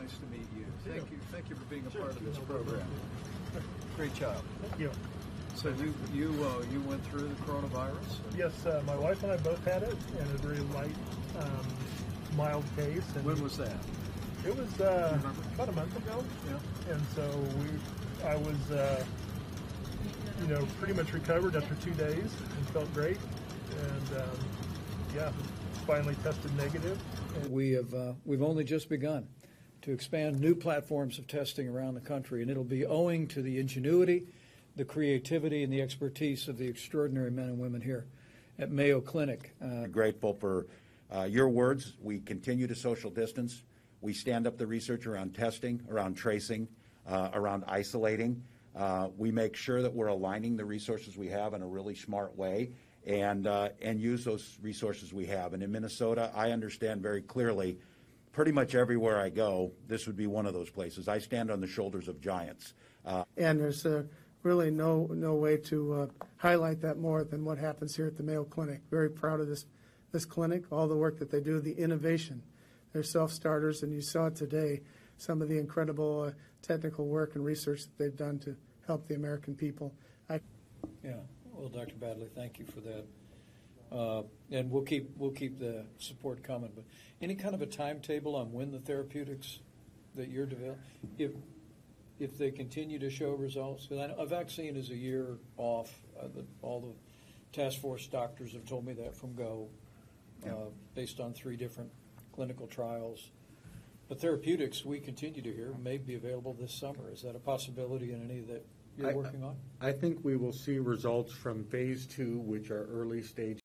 nice to meet you. Yeah. Thank you, thank you for being a Sure. part of this program. Great job. Thank you. So you, you, uh, you went through the coronavirus? Yes, uh, my wife and I both had it in a very light, um, mild case. And When was that? It was uh, about a month ago. Yeah. And so we, I was, uh, you know, pretty much recovered after two days and felt great. And um, yeah, finally tested negative. We have, uh, we've only just begun to expand new platforms of testing around the country, and it'll be owing to the ingenuity, the creativity, and the expertise of the extraordinary men and women here at Mayo Clinic. Uh, grateful for uh, your words. We continue to social distance. We stand up the research around testing, around tracing, uh, around isolating. Uh, we make sure that we're aligning the resources we have in a really smart way and, uh, and use those resources we have. And in Minnesota, I understand very clearly, pretty much everywhere I go, this would be one of those places. I stand on the shoulders of giants. Uh, And there's uh, really no, no way to uh, highlight that more than what happens here at the Mayo Clinic. Very proud of this, this clinic, all the work that they do, the innovation. They're self-starters, and you saw today some of the incredible uh, technical work and research that they've done to help the American people. I Yeah, well, Dr. Badley, thank you for that. Uh, And we'll keep, we'll keep the support coming, but any kind of a timetable on when the therapeutics that you're developing, if, if they continue to show results? Because a vaccine is a year off. Uh, the- All the task force doctors have told me that from go, uh, based on three different clinical trials. But therapeutics, we continue to hear, may be available this summer. Is that a possibility in any that you're I- working on? I think we will see results from phase two, which are early stage